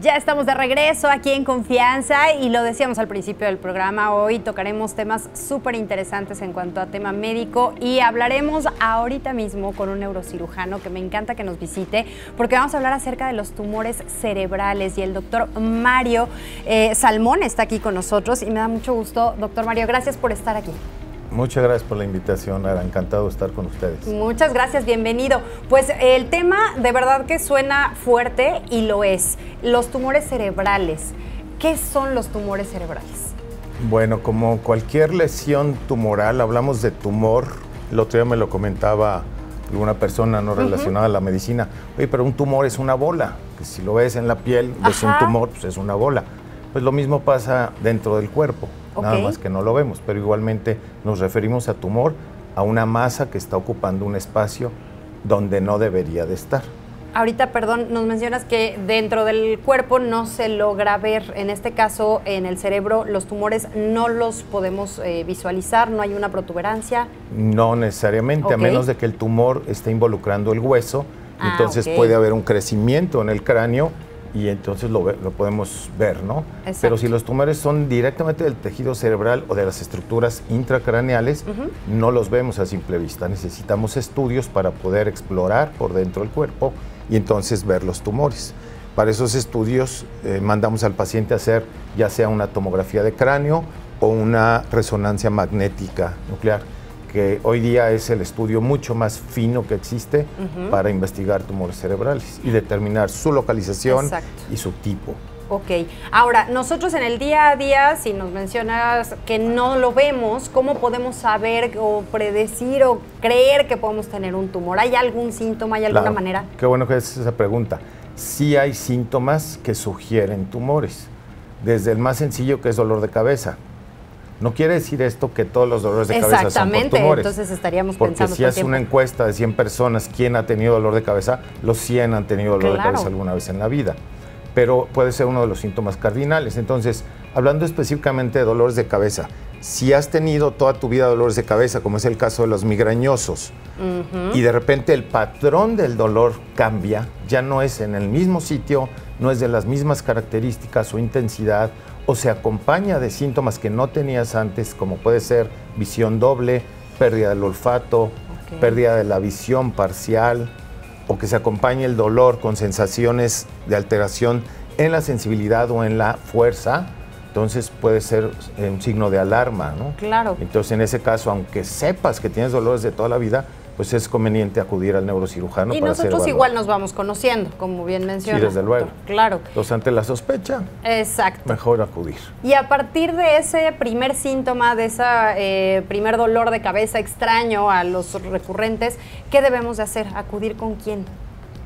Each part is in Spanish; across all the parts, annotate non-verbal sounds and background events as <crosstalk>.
Ya estamos de regreso aquí en Confianza y lo decíamos al principio del programa, hoy tocaremos temas súper interesantes en cuanto a tema médico y hablaremos ahorita mismo con un neurocirujano que me encanta que nos visite porque vamos a hablar acerca de los tumores cerebrales y el doctor Mario eh, Salmón está aquí con nosotros y me da mucho gusto. Doctor Mario, gracias por estar aquí. Muchas gracias por la invitación, era encantado de estar con ustedes. Muchas gracias, bienvenido. Pues el tema de verdad que suena fuerte y lo es. Los tumores cerebrales. ¿Qué son los tumores cerebrales? Bueno, como cualquier lesión tumoral, hablamos de tumor. El otro día me lo comentaba alguna persona no relacionada a la medicina. Oye, pero un tumor es una bola. Que si lo ves en la piel, ves un tumor, pues es una bola. Pues lo mismo pasa dentro del cuerpo nada más que no lo vemos, pero igualmente nos referimos a tumor, a una masa que está ocupando un espacio donde no debería de estar. Ahorita, perdón, nos mencionas que dentro del cuerpo no se logra ver, en este caso en el cerebro, los tumores no los podemos eh, visualizar, no hay una protuberancia. No necesariamente, a menos de que el tumor esté involucrando el hueso, ah, entonces puede haber un crecimiento en el cráneo y entonces lo, lo podemos ver, ¿no? Pero si los tumores son directamente del tejido cerebral o de las estructuras intracraneales, no los vemos a simple vista. Necesitamos estudios para poder explorar por dentro del cuerpo y entonces ver los tumores. Para esos estudios eh, mandamos al paciente a hacer ya sea una tomografía de cráneo o una resonancia magnética nuclear que hoy día es el estudio mucho más fino que existe para investigar tumores cerebrales y determinar su localización y su tipo. Ok, ahora nosotros en el día a día, si nos mencionas que no lo vemos, ¿cómo podemos saber o predecir o creer que podemos tener un tumor? ¿Hay algún síntoma, hay alguna manera? Qué bueno que es esa pregunta. Sí hay síntomas que sugieren tumores, desde el más sencillo que es dolor de cabeza, no quiere decir esto que todos los dolores de cabeza son por tumores. entonces estaríamos porque pensando si hace una encuesta de 100 personas, ¿quién ha tenido dolor de cabeza? Los 100 han tenido dolor de cabeza alguna vez en la vida. Pero puede ser uno de los síntomas cardinales. Entonces, hablando específicamente de dolores de cabeza, si has tenido toda tu vida dolores de cabeza, como es el caso de los migrañosos, y de repente el patrón del dolor cambia, ya no es en el mismo sitio, no es de las mismas características o intensidad, o se acompaña de síntomas que no tenías antes, como puede ser visión doble, pérdida del olfato, pérdida de la visión parcial, o que se acompañe el dolor con sensaciones de alteración en la sensibilidad o en la fuerza, entonces puede ser un signo de alarma, ¿no? Claro. Entonces, en ese caso, aunque sepas que tienes dolores de toda la vida, pues es conveniente acudir al neurocirujano. Y nosotros igual nos vamos conociendo, como bien mencionas. Sí, desde luego. Claro. Entonces, ante la sospecha, Exacto. mejor acudir. Y a partir de ese primer síntoma, de ese eh, primer dolor de cabeza extraño a los recurrentes, ¿qué debemos de hacer? ¿Acudir con quién?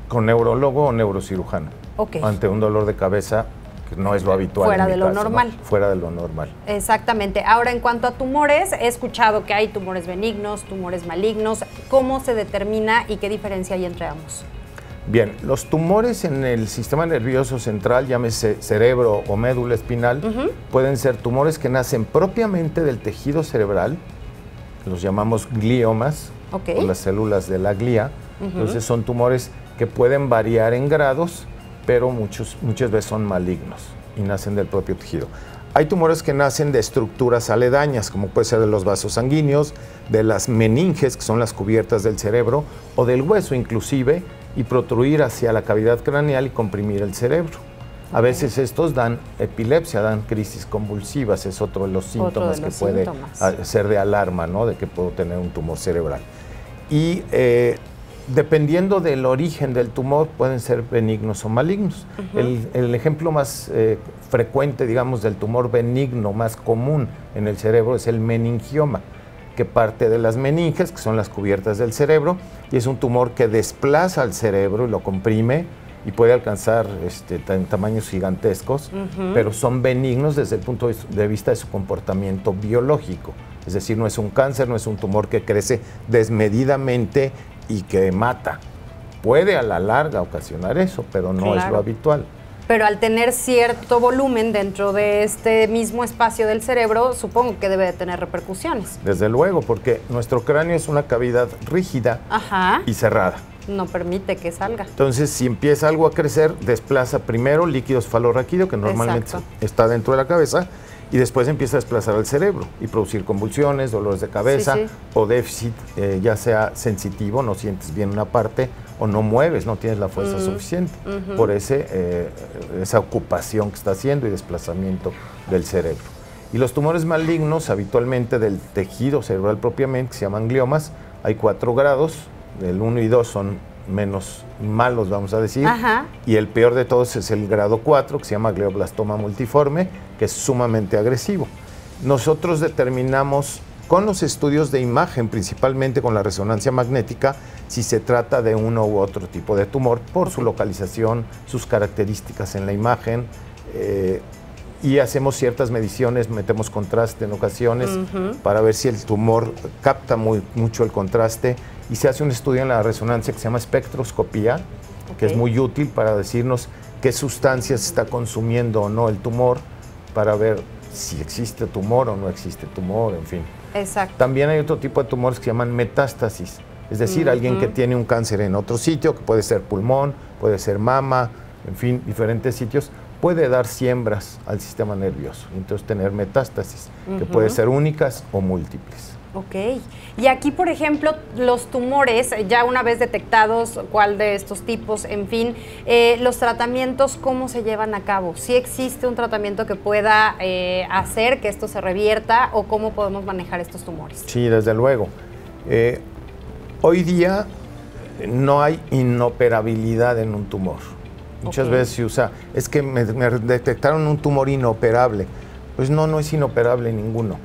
Con neurólogo o neurocirujano. Ok. Ante un dolor de cabeza que no es lo habitual. Fuera de lo normal. Fuera de lo normal. Exactamente. Ahora, en cuanto a tumores, he escuchado que hay tumores benignos, tumores malignos. ¿Cómo se determina y qué diferencia hay entre ambos? Bien, los tumores en el sistema nervioso central, llámese cerebro o médula espinal, pueden ser tumores que nacen propiamente del tejido cerebral, los llamamos gliomas, o las células de la glía. Entonces son tumores que pueden variar en grados pero muchos, muchas veces son malignos y nacen del propio tejido. Hay tumores que nacen de estructuras aledañas, como puede ser de los vasos sanguíneos, de las meninges, que son las cubiertas del cerebro, o del hueso inclusive, y protruir hacia la cavidad craneal y comprimir el cerebro. A veces estos dan epilepsia, dan crisis convulsivas, es otro de los síntomas que puede ser de alarma, ¿no? De que puedo tener un tumor cerebral. Y eh, dependiendo del origen del tumor, pueden ser benignos o malignos. el, ejemplo más eh, frecuente, digamos, del tumor benigno más común en el cerebro es el meningioma, que parte de las meninges, que son las cubiertas del cerebro, y es un tumor que desplaza al cerebro y lo comprime y puede alcanzar este, tamaños gigantescos, pero son benignos desde el punto de vista de su comportamiento biológico. Es decir, no es un cáncer, no es un tumor que crece desmedidamente y que mata. Puede a la larga ocasionar eso, pero no es lo habitual. Pero al tener cierto volumen dentro de este mismo espacio del cerebro, supongo que debe de tener repercusiones. Desde luego, porque nuestro cráneo es una cavidad rígida y cerrada. No permite que salga. Entonces, si empieza algo a crecer, desplaza primero líquidos falorraquídeo, que normalmente Exacto. está dentro de la cabeza, y después empieza a desplazar al cerebro y producir convulsiones, dolores de cabeza Sí, sí. o déficit, eh, ya sea sensitivo, no sientes bien una parte o no mueves, no tienes la fuerza suficiente por ese, eh, esa ocupación que está haciendo y desplazamiento del cerebro. Y los tumores malignos, habitualmente del tejido cerebral propiamente, que se llaman gliomas, hay cuatro grados, el 1 y 2 son menos malos, vamos a decir, Ajá. y el peor de todos es el grado 4, que se llama glioblastoma multiforme, que es sumamente agresivo. Nosotros determinamos con los estudios de imagen, principalmente con la resonancia magnética, si se trata de uno u otro tipo de tumor por su localización, sus características en la imagen. eh, y hacemos ciertas mediciones, metemos contraste en ocasiones para ver si el tumor capta muy, mucho el contraste y se hace un estudio en la resonancia que se llama espectroscopía, que es muy útil para decirnos qué sustancias está consumiendo o no el tumor, para ver si existe tumor o no existe tumor, en fin. Exacto. También hay otro tipo de tumores que se llaman metástasis, es decir, alguien que tiene un cáncer en otro sitio, que puede ser pulmón, puede ser mama, en fin, diferentes sitios, puede dar siembras al sistema nervioso, entonces tener metástasis, que puede ser únicas o múltiples. Ok. Y aquí, por ejemplo, los tumores, ya una vez detectados, cuál de estos tipos, en fin, eh, los tratamientos, ¿cómo se llevan a cabo? ¿Si existe un tratamiento que pueda eh, hacer que esto se revierta o cómo podemos manejar estos tumores? Sí, desde luego. Eh, hoy día no hay inoperabilidad en un tumor. Muchas veces se usa, es que me, me detectaron un tumor inoperable. Pues no, no es inoperable ninguno.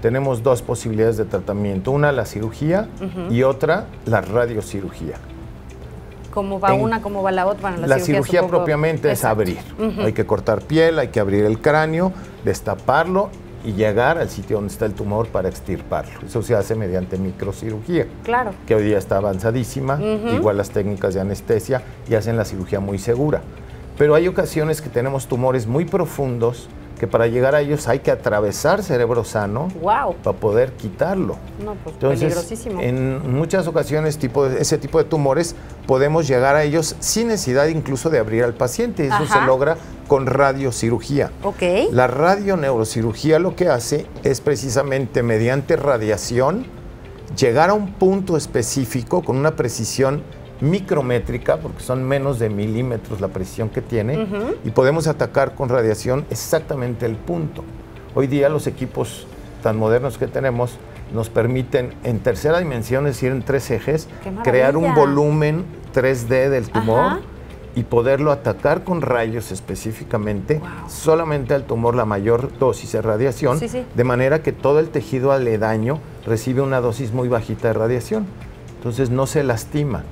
Tenemos dos posibilidades de tratamiento, una la cirugía y otra la radiocirugía. ¿Cómo va En- una, cómo va la otra? Bueno, La, cirugía, propiamente Exacto. es abrir. Hay que cortar piel, hay que abrir el cráneo, destaparlo y llegar al sitio donde está el tumor para extirparlo. Eso se hace mediante microcirugía Claro. que hoy día está avanzadísima, igual las técnicas de anestesia y hacen la cirugía muy segura. Pero hay ocasiones que tenemos tumores muy profundos que para llegar a ellos hay que atravesar cerebro sano Wow. para poder quitarlo. No, pues Entonces, peligrosísimo. en muchas ocasiones tipo de- ese tipo de tumores podemos llegar a ellos sin necesidad incluso de abrir al paciente. Eso Ajá. se logra con radiocirugía. Ok. La radioneurocirugía lo que hace es precisamente mediante radiación llegar a un punto específico con una precisión micrométrica, porque son menos de milímetros la precisión que tiene, y podemos atacar con radiación exactamente el punto. Hoy día los equipos tan modernos que tenemos nos permiten en tercera dimensión, es decir, en tres ejes, ¡Qué crear un volumen 3D del tumor Ajá. y poderlo atacar con rayos específicamente, Wow. solamente al tumor la mayor dosis de radiación, Sí, sí. de manera que todo el tejido aledaño recibe una dosis muy bajita de radiación. Entonces no se lastima.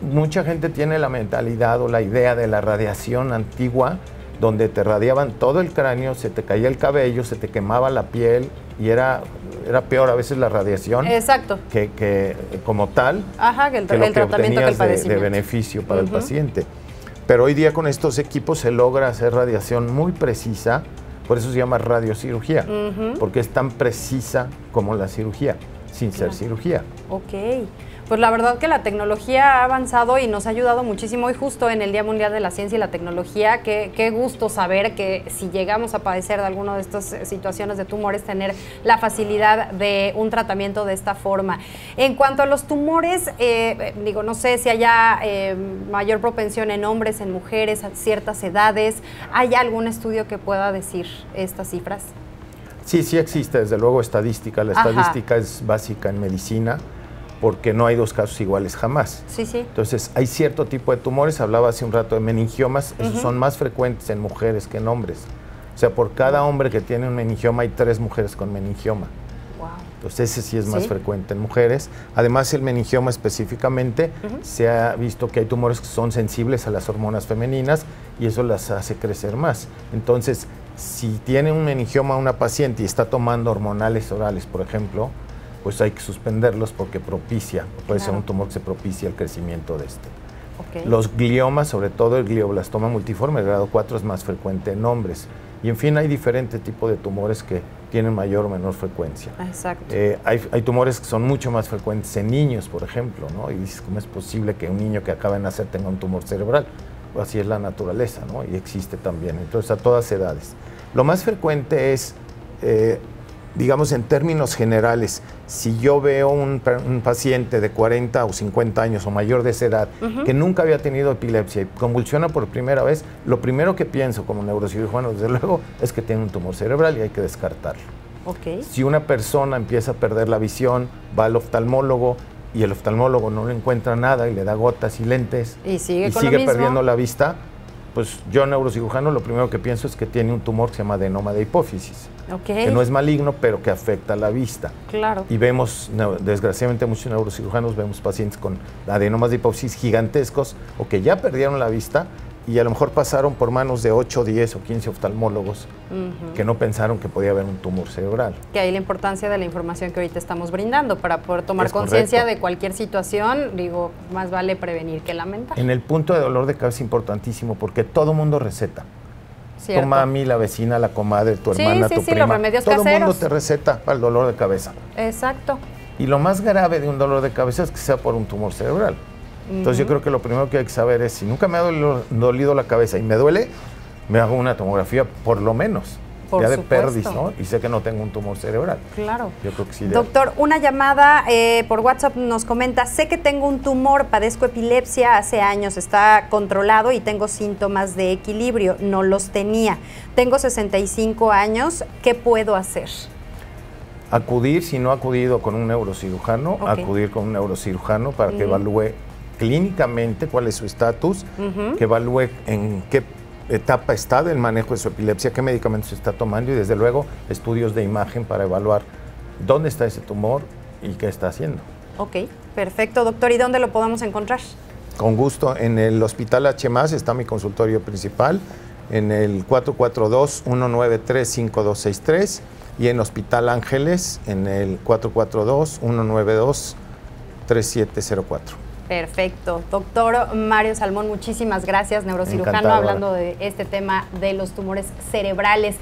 Mucha gente tiene la mentalidad o la idea de la radiación antigua, donde te radiaban todo el cráneo, se te caía el cabello, se te quemaba la piel y era, era peor a veces la radiación Exacto. que, que como tal Ajá, que el, que lo el que tratamiento que el de- beneficio para el paciente. Pero hoy día con estos equipos se logra hacer radiación muy precisa, por eso se llama radiocirugía, porque es tan precisa como la cirugía, sin ser cirugía. Ok, pues la verdad que la tecnología ha avanzado y nos ha ayudado muchísimo y justo en el Día Mundial de la Ciencia y la Tecnología, qué, qué gusto saber que si llegamos a padecer de alguna de estas eh, situaciones de tumores, tener la facilidad de un tratamiento de esta forma. En cuanto a los tumores, eh, eh, digo, no sé si haya eh, mayor propensión en hombres, en mujeres, a ciertas edades, ¿hay algún estudio que pueda decir estas cifras? Sí, sí existe, desde luego, estadística. La Ajá. estadística es básica en medicina porque no hay dos casos iguales jamás. Sí, sí. Entonces, hay cierto tipo de tumores, hablaba hace un rato de meningiomas, esos son más frecuentes en mujeres que en hombres. O sea, por cada hombre que tiene un meningioma hay tres mujeres con meningioma. Wow. Entonces ese sí es más Sí. frecuente en mujeres. Además el meningioma específicamente se ha visto que hay tumores que son sensibles a las hormonas femeninas y eso las hace crecer más. Entonces, si tiene un meningioma una paciente y está tomando hormonales orales, por ejemplo, pues hay que suspenderlos porque propicia, puede ser un tumor que se propicia el crecimiento de este. Los gliomas, sobre todo el glioblastoma multiforme, el grado 4 es más frecuente en hombres. Y en fin, hay diferentes tipos de tumores que tienen mayor o menor frecuencia. Exacto. Eh, hay, hay, tumores que son mucho más frecuentes en niños, por ejemplo, ¿no? Y dices, ¿cómo es posible que un niño que acaba de nacer tenga un tumor cerebral? Así es la naturaleza, ¿no? Y existe también. Entonces, a todas edades. Lo más frecuente es eh, digamos en términos generales, si yo veo un, un, paciente de 40 o 50 años o mayor de esa edad que nunca había tenido epilepsia y convulsiona por primera vez, lo primero que pienso como neurocirujano, desde <laughs> luego, es que tiene un tumor cerebral y hay que descartarlo. Okay. Si una persona empieza a perder la visión, va al oftalmólogo y el oftalmólogo no le encuentra nada y le da gotas y lentes y sigue, y sigue perdiendo la vista, pues yo neurocirujano lo primero que pienso es que tiene un tumor que se llama adenoma de hipófisis, okay. que no es maligno, pero que afecta la vista. Claro. Y vemos, desgraciadamente, muchos neurocirujanos vemos pacientes con adenomas de hipófisis gigantescos o que ya perdieron la vista y a lo mejor pasaron por manos de 8, 10 o 15 oftalmólogos uh -huh. que no pensaron que podía haber un tumor cerebral. Que hay la importancia de la información que ahorita estamos brindando para poder tomar conciencia de cualquier situación, digo, más vale prevenir que lamentar. En el punto de dolor de cabeza es importantísimo porque todo mundo receta. Cierto. Tu mami, la vecina, la comadre, tu hermana, sí, tu sí, prima. los remedios todo el mundo te receta para el dolor de cabeza. Exacto. Y lo más grave de un dolor de cabeza es que sea por un tumor cerebral. Entonces yo creo que lo primero que hay que saber es, si nunca me ha dolido, dolido la cabeza y me duele, me hago una tomografía por lo menos. Por ya de perdis, ¿no? Y sé que no tengo un tumor cerebral. Claro. Yo creo que sí. Doctor, una llamada eh, por WhatsApp nos comenta, sé que tengo un tumor, padezco epilepsia hace años, está controlado y tengo síntomas de equilibrio, no los tenía. Tengo 65 años, ¿qué puedo hacer? Acudir, si no ha acudido con un neurocirujano, acudir con un neurocirujano para que Mm. evalúe clínicamente cuál es su estatus, que evalúe en qué etapa está del manejo de su epilepsia, qué medicamentos está tomando y desde luego estudios de imagen para evaluar dónde está ese tumor y qué está haciendo. Ok, perfecto, doctor. ¿Y dónde lo podemos encontrar? Con gusto, en el Hospital H+, está mi consultorio principal, en el 442-193-5263 y en Hospital Ángeles, en el 442-192-3704. Perfecto. Doctor Mario Salmón, muchísimas gracias, neurocirujano, Encantado. hablando de este tema de los tumores cerebrales.